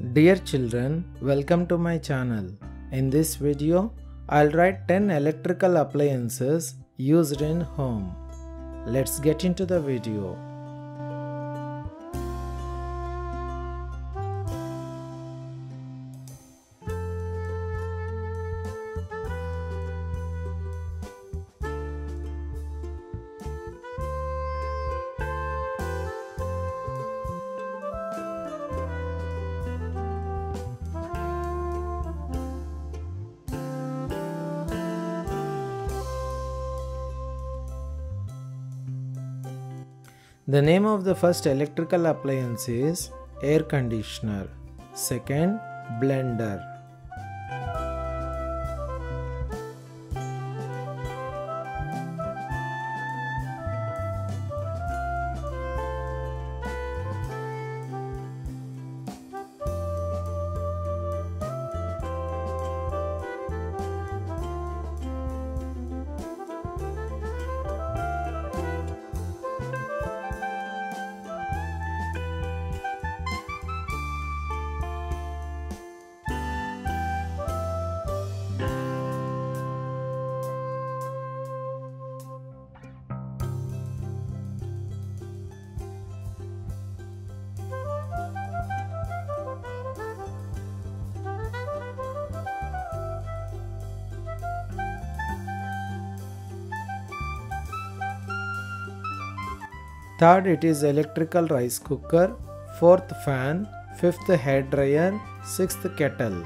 Dear children, welcome to my channel. In this video, I'll write 10 electrical appliances used in home. Let's get into the video. The name of the first electrical appliance is air conditioner. Second, blender. Third, it is electrical rice cooker. Fourth, fan. Fifth, hair dryer. Sixth, kettle.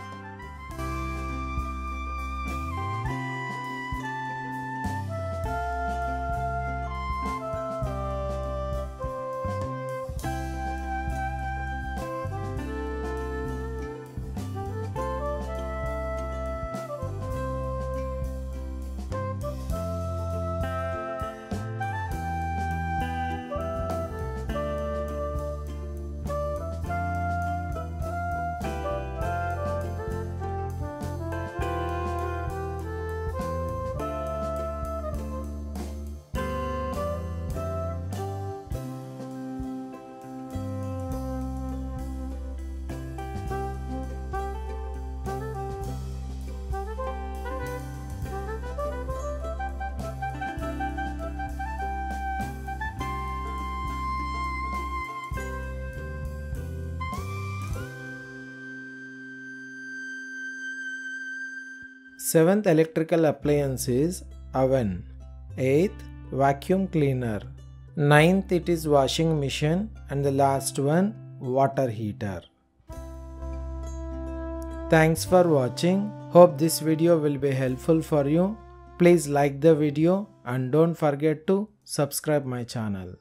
Seventh electrical appliance is oven. Eighth vacuum cleaner. Ninth it is washing machine and the last one water heater. Thanks for watching. Hope this video will be helpful for you. Please like the video and don't forget to subscribe my channel.